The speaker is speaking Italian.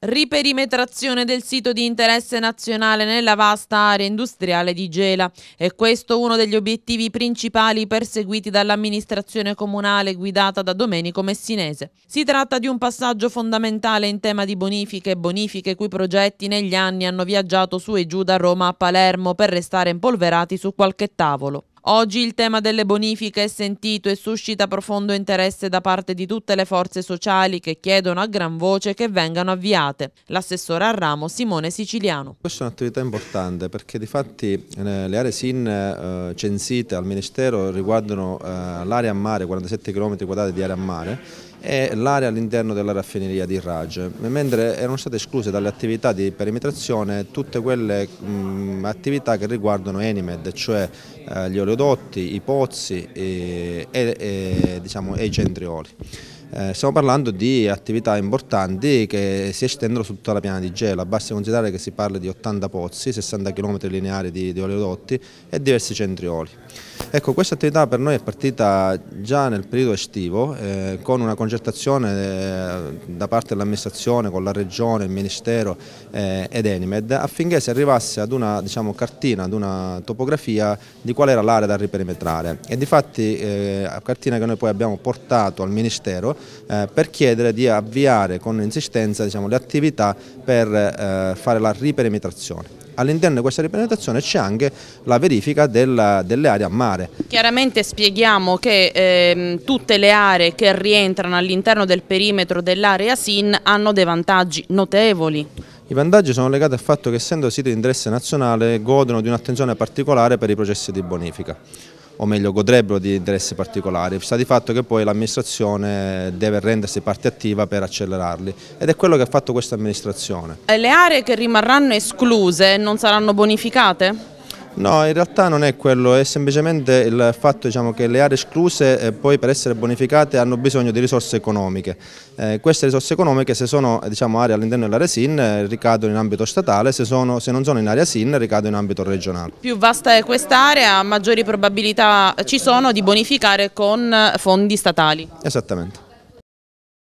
Riperimetrazione del sito di interesse nazionale nella vasta area industriale di Gela. È questo uno degli obiettivi principali perseguiti dall'amministrazione comunale guidata da Domenico Messinese. Si tratta di un passaggio fondamentale in tema di bonifiche e bonifiche cui progetti negli anni hanno viaggiato su e giù da Roma a Palermo per restare impolverati su qualche tavolo. Oggi il tema delle bonifiche è sentito e suscita profondo interesse da parte di tutte le forze sociali che chiedono a gran voce che vengano avviate. L'assessore al ramo Simone Siciliano. Questa è un'attività importante perché di fatti eh, le aree SIN eh, censite al Ministero riguardano eh, l'area a mare, 47 km quadrati di area a mare e l'area all'interno della raffineria di Rage, mentre erano state escluse dalle attività di perimetrazione tutte quelle mh, attività che riguardano Enimed, cioè eh, gli oleodotti, i pozzi e, e, e, diciamo, e i centrioli. Eh, stiamo parlando di attività importanti che si estendono su tutta la piana di Gela, basta considerare che si parla di 80 pozzi, 60 km lineari di, di oleodotti e diversi centrioli. Ecco, questa attività per noi è partita già nel periodo estivo eh, con una concertazione eh, da parte dell'amministrazione con la regione, il ministero eh, ed Enimed affinché si arrivasse ad una diciamo, cartina, ad una topografia di qual era l'area da riperimetrare e di fatti eh, cartina che noi poi abbiamo portato al ministero eh, per chiedere di avviare con insistenza diciamo, le attività per eh, fare la riperimetrazione all'interno di questa ripenetrazione c'è anche la verifica della, delle aree a mare. Chiaramente spieghiamo che ehm, tutte le aree che rientrano all'interno del perimetro dell'area SIN hanno dei vantaggi notevoli. I vantaggi sono legati al fatto che essendo siti di interesse nazionale godono di un'attenzione particolare per i processi di bonifica o meglio godrebbero di interessi particolari, sta di fatto che poi l'amministrazione deve rendersi parte attiva per accelerarli ed è quello che ha fatto questa amministrazione. Le aree che rimarranno escluse non saranno bonificate? No, in realtà non è quello, è semplicemente il fatto diciamo, che le aree escluse eh, poi per essere bonificate hanno bisogno di risorse economiche. Eh, queste risorse economiche se sono diciamo, aree all'interno dell'area SIN eh, ricadono in ambito statale, se, sono, se, non sono in area SIN ricadono in ambito regionale. Più vasta è quest'area, maggiori probabilità ci sono di bonificare con fondi statali. Esattamente.